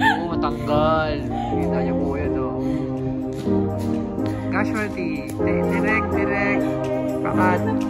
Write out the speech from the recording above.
Oo, matanggal. Kita niyo po yan, no? Casualty. Eh, direct, direct. Pakat. Pakat.